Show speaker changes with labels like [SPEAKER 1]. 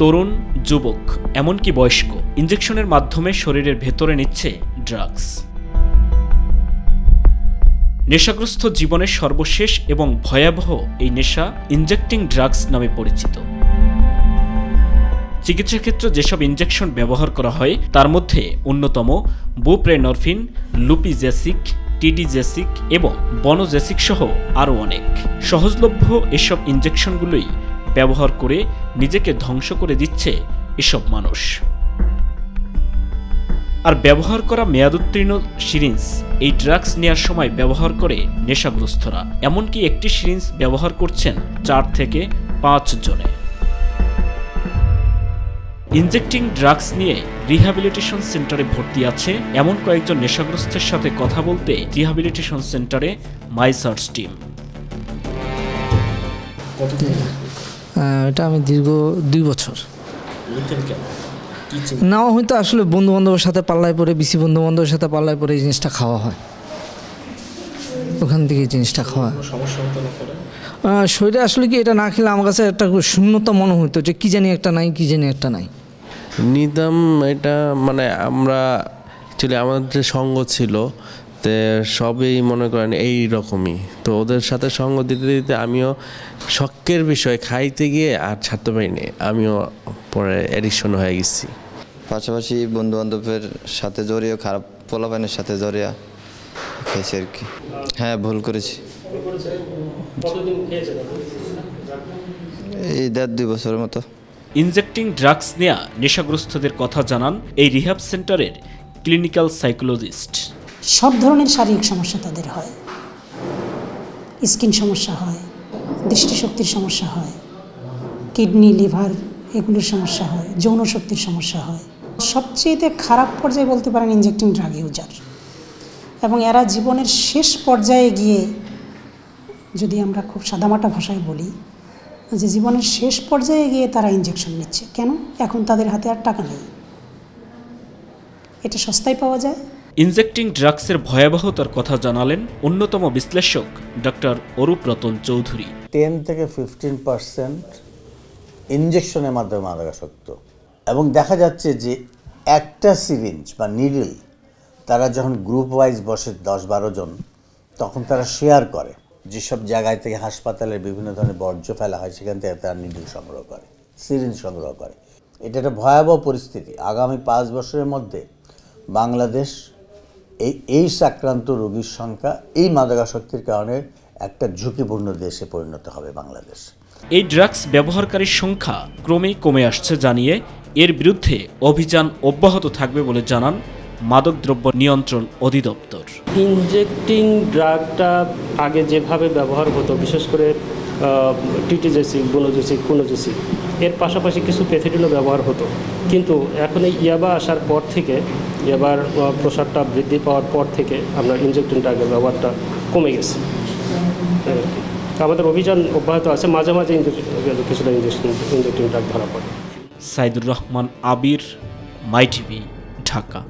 [SPEAKER 1] তরুণ, যুবক, এমনকি বয়স্ক ইঞ্জেকশনের মাধ্যমে শরীরের ভেতরে নিচ্ছে ড্রাগস। নেশাগ্রস্ত জীবনের সর্বশেষ এবং ভয়াবহ এই নেশা ইনজেক্টিং ড্রাগস নামে পরিচিত। চিকিৎসা ক্ষেত্রে যেসব ইনজেকশন ব্যবহার করা হয়, তার মধ্যে অন্যতম বুপ্রেনরফিন, লুপিজেসিক, টিডিজেসিক এবং বনজেসিক সহ আরও অনেক। সহজলভ্য এসব ইনজেকশনগুলোই ব্যবহার করে নিজেকে ধ্বংস করে দিচ্ছে এসব মানুষ। আর ব্যবহার করা মেয়াদোত্তীর্ণ সিরিঞ্জ এই ড্রাগস নেওয়ার সময় ব্যবহার করে নেশাগ্রস্তরা, এমনকি একটি সিরিঞ্জ ব্যবহার করছেন চার থেকে পাঁচ জনে। ইনজেক্টিং ড্রাগস নিয়ে রিহ্যাবিলিটেশন সেন্টারে ভর্তি আছে এমন কয়েকজন নেশাগ্রস্তের সাথে কথা বলতে রিহ্যাবিলিটেশন সেন্টারে মাই সার্চ টিম
[SPEAKER 2] এটা আমি দীর্ঘ দুই বছর। নাও হয়তো আসলে বন্ধু বান্ধবের সাথে পাল্লায় পরে বিসি বন্ধু বান্ধবের সাথে পাল্লায় পরে এই জিনিসটা খাওয়া হয়। ওখান থেকে এই জিনিসটা খাওয়া শরীরে আসলে কি এটা না খেলে আমার কাছে একটা শূন্যতা মনে হতো যে কি জানি একটা নাই কি জানি একটা নাই।
[SPEAKER 3] নিদাম এটা মানে আমরা অ্যাকচুয়ালি আমাদের যে সঙ্গ ছিল তে সবই মনে করেন এই রকমই তো ওদের সাথে সঙ্গ দিতে দিতে আমিও শখের বিষয় খাইতে গিয়ে আর ছাড়তে পারিনি। আমিও পরে এডিকশন হয়ে গেছি।
[SPEAKER 4] পাশাপাশি বন্ধু বান্ধবের সাথে জড়িয়ে খারাপ পোলাপানের সাথে জড়িয়ে খেয়েছি আর কি। হ্যাঁ ভুল করেছি। এই দেড় দুই বছরের মতো।
[SPEAKER 1] ইনজেক্টিং ড্রাগস নেয়া নেশাগ্রস্তদের কথা জানান এই রিহ্যাব সেন্টারের ক্লিনিক্যাল সাইকোলজিস্ট।
[SPEAKER 5] সব ধরনের শারীরিক সমস্যা তাদের হয়। স্কিন সমস্যা হয়, দৃষ্টিশক্তির সমস্যা হয়, কিডনি, লিভার এগুলোর সমস্যা হয়, যৌন শক্তির সমস্যা হয়। সবচেয়েতে খারাপ পর্যায়ে বলতে পারেন ইনজেক্টিং ড্রাগ ইউজার এবং এরা জীবনের শেষ পর্যায়ে গিয়ে যদি আমরা খুব সাদামাটা ভাষায় বলি, যে জীবনের শেষ পর্যায়ে গিয়ে তারা ইঞ্জেকশন নিচ্ছে। কেন? এখন তাদের হাতে আর টাকা নেই। এটা সস্তায় পাওয়া যায়
[SPEAKER 1] ইনজেক্টিং ড্রাগসের ভয়াবহতার কথা জানালেন অন্যতম বিশ্লেষক ডক্টর অরূপ রতন চৌধুরী।
[SPEAKER 6] টেন থেকে ফিফটিন পার্সেন্ট ইঞ্জেকশনের মাধ্যমে মাদকাসক্ত এবং দেখা যাচ্ছে যে একটা সিরিঞ্জ বা নিডল তারা যখন গ্রুপ ওয়াইজ বসে দশ বারো জন, তখন তারা শেয়ার করে। যেসব জায়গায় থেকে হাসপাতালের বিভিন্ন ধরনের বর্জ্য ফেলা হয়, সেখান থেকে তারা নিডল সংগ্রহ করে সিরিঞ্জ সংগ্রহ করে। এটা একটা ভয়াবহ পরিস্থিতি। আগামী পাঁচ বছরের মধ্যে বাংলাদেশ এই এইডস আক্রান্ত রোগীর সংখ্যা এই মাদকাসক্তির কারণে একটা ঝুঁকিপূর্ণ দেশে পরিণত হবে বাংলাদেশ।
[SPEAKER 1] এই ড্রাগস ব্যবহারকারীর সংখ্যা ক্রমেই কমে আসছে জানিয়ে এর বিরুদ্ধে অভিযান অব্যাহত থাকবে বলে জানান মাদকদ্রব্য নিয়ন্ত্রণ অধিদপ্তর।
[SPEAKER 7] ইনজেক্টিং ড্রাগটা আগে যেভাবে ব্যবহার হতো বিশেষ করে টিটিজেসি বোনোজেসিক কোনোজেসিক এর পাশাপাশি কিছু প্যাথেডিনও ব্যবহার হতো। কিন্তু এখন এই ইয়াবা আসার পর থেকে আহ, প্রসারটা বৃদ্ধি পাওয়ার পর থেকে আমরা ইনজেকশন ড্রাগের ব্যবহারটা কমে গেছে। আমাদের অভিযান অব্যাহত আছে মাঝে মাঝে কিছুটা ইনজেকশন ইনজেকশন ড্রাগ ধরা পড়ে।
[SPEAKER 1] Saidur Rahman Abir my TV Dhaka.